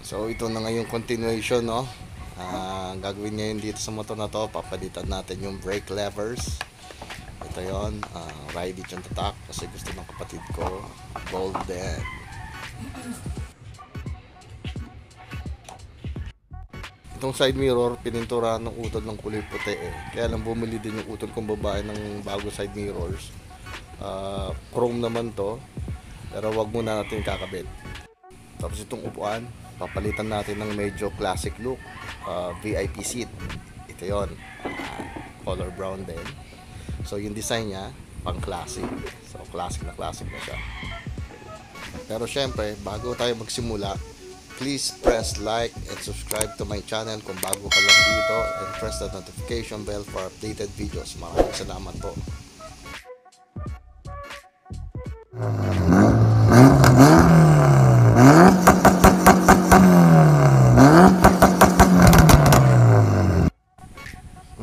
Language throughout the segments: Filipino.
So ito na nga yung continuation no. Ah, ang gagawin ngayon dito sa motor na to, papalitan natin yung brake levers. Ito yon, uh, ride it yung tatak kasi gusto ng kapatid ko, golden. Itong side mirror, pininturahan ng utol ng kulay puti eh. Kaya lang bumili din yung utol kong babae ng bago side mirrors. Ah, chrome naman to, pero wag muna natin kakabit. Tapos itong upuan, papalitan natin ng medyo classic look uh, VIP seat. Ito yon uh, color brown din. So yung design niya pang classic. So classic na classic na siya. Pero syempre bago tayo magsimula please press like and subscribe to my channel kung bago ka lang dito. And press the notification bell for updated videos. Maraming salamat po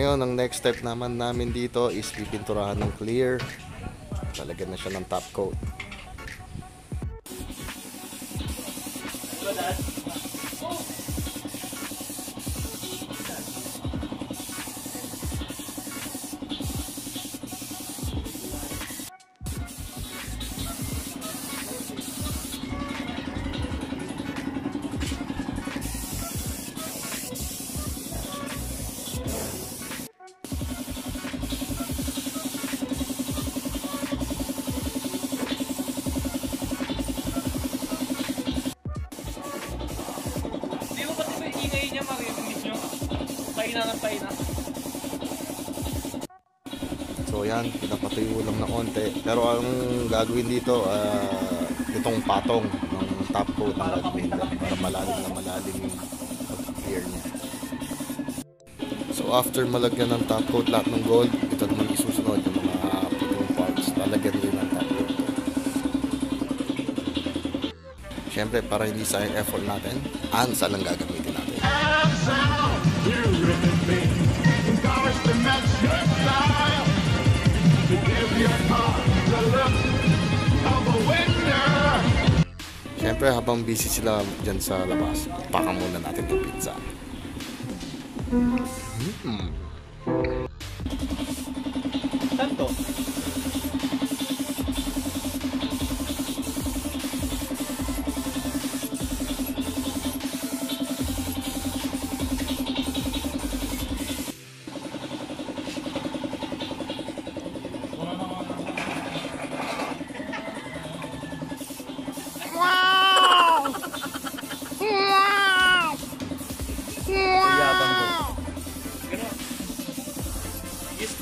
Ngayon, ang next step naman namin dito is pipinturahan ng clear. Talagyan na siya ng top coat. Paina ng paina. So yan, pinapatuyo lang na konti. Pero ang gagawin dito, ah, itong patong ng top coat gagawin dyan para malalim na malalim yung clear niya. So after malagyan ng top coat lahat ng gold, ito naman isusunod yung mga putong parts. Lalagyan din ng top coat. Siyempre, para hindi sayang effort natin, ansa lang gagamitin natin. Siyempre, habang busy sila dyan sa labas, paka muna natin yung pizza. Mm. Saan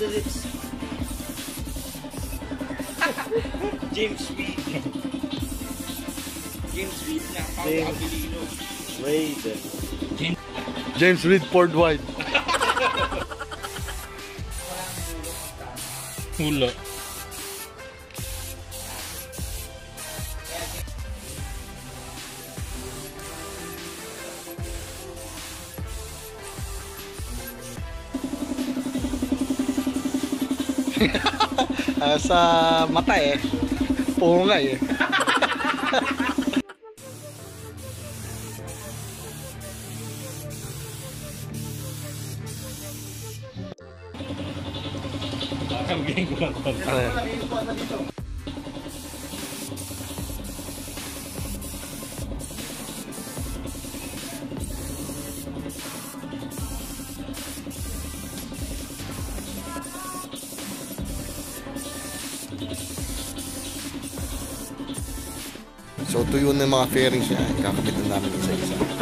lips. James Reed. James Reed na. James. Pangkabilino. Raiden. James Reed Ford White. Hula. Ah, sa mata eh. Punga eh. Parang galing ko lang konti. Ano yan? So tuyo na yung mga fairings niya, ikakabit na namin isa-isa.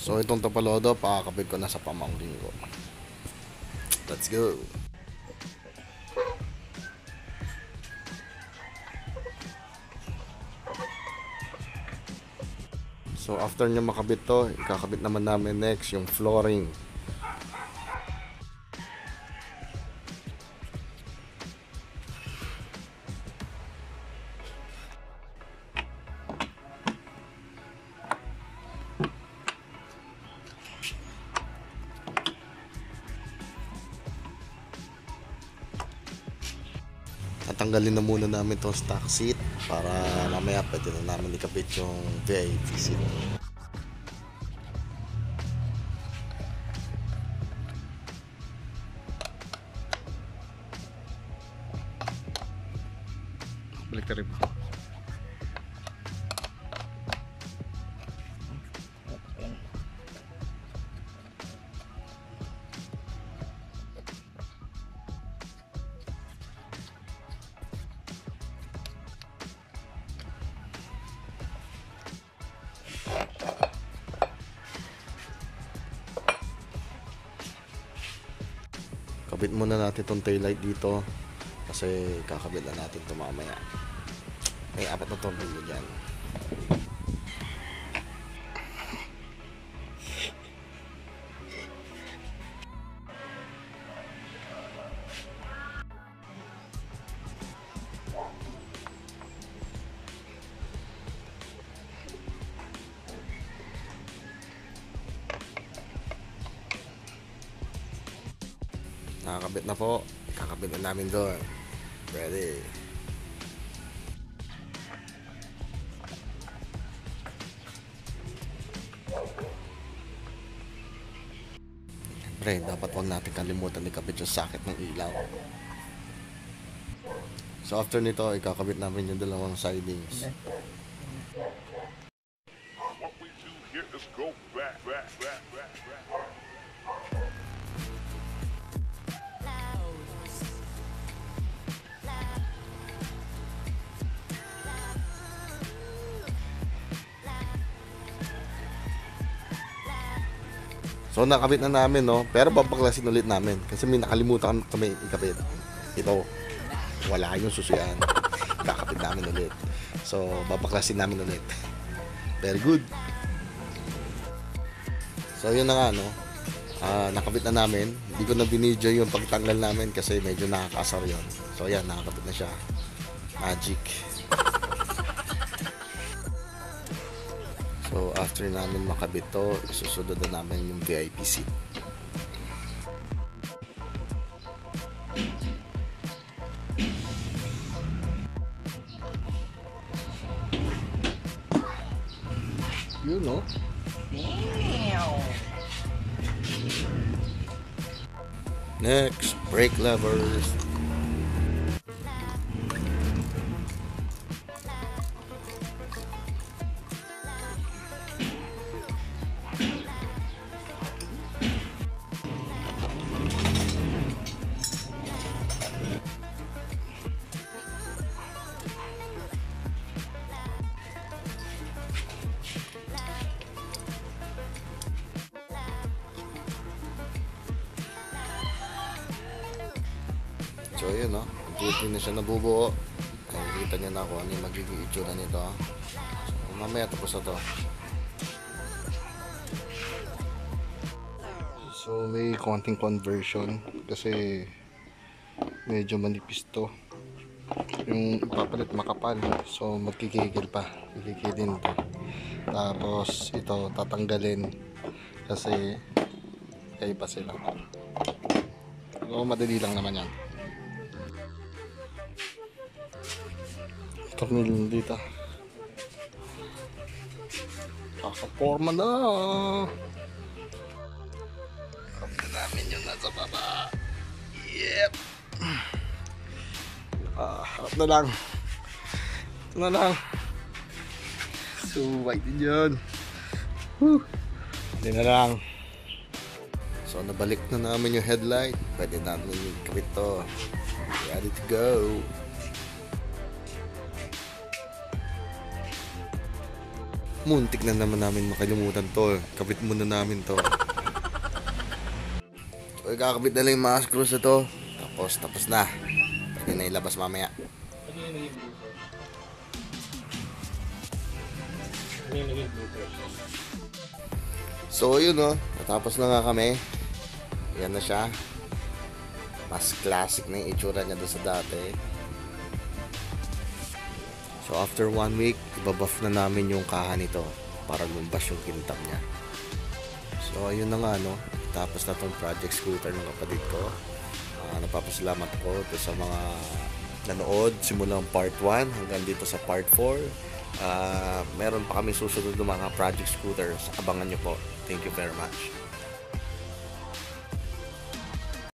So itong tapalodo, pakakabit ko na sa pamangking ko. Let's go. So after nyo makabit to, ikakabit naman namin next yung flooring. Tatanggalin na muna namin tong stock seat para mamaya pwede na namin ikabit yung VIP seat. Balik ka Kabit muna natin tong taillight dito kasi kakabit na natin ito mamaya. May apat na tornilyo dyan. Nakakabit na po. Kakabit na namin doon. Ready. Pre, dapat wag natin kalimutan ikabit yung socket ng ilaw. So after nito, ikakabit namin yung dalawang sidings. What we do here is go back, back, back, back, back. So nakabit na namin no, pero babaklasin ulit namin kasi may nakalimutan kami ikabit. Ito, wala yung susuyan. Kakabit namin ulit. So babaklasin namin ulit. Very good. So yun na nga no. Ah, nakabit na namin. Hindi ko na binidyo yung pagtanggal namin kasi medyo nakakasar yun. So yan, nakakabit na siya. Magic. So after namin makabit to, isusunod na namin yung VIP seat. Yun no? Next, brake levers. So yun no, unti na siya nabubuo. Nakikita niyo na kung ano yung magiging itsura nito. So, mamaya tapos na to. So may konting conversion kasi medyo manipis to. Yung ipapalit makapal. So magkikigil pa. Kikikilin to. Tapos ito tatanggalin kasi kaya pa sila. So madali lang naman yan. Tornilyo dito. Kakaporma na. Kapag namin yung nasa baba. Yep. Ah, harap na lang. Ito na lang. So, white din yun. Whew. Hindi na lang. So, nabalik na namin yung headlight. Pwede namin yung kapit to. Ready to go. Muntik na naman namin makalimutan to. eh. Kabit muna namin to. So, kakabit na lang yung mga screws to. Tapos, tapos na. Pwede na ilabas mamaya. So, yun no. Natapos na nga kami. Yan na siya. Mas classic na yung itsura niya doon sa dati. So, after one week, ibabuff na namin yung kaha nito para lumbas yung kintab niya. So, ayun na nga, no. Tapos na tong project scooter ng kapatid ko. Ah, napapasalamat ko sa mga nanood simulang part 1 hanggang dito sa part 4. Ah, meron pa kami susunod ng mga project scooters. Abangan nyo po. Thank you very much.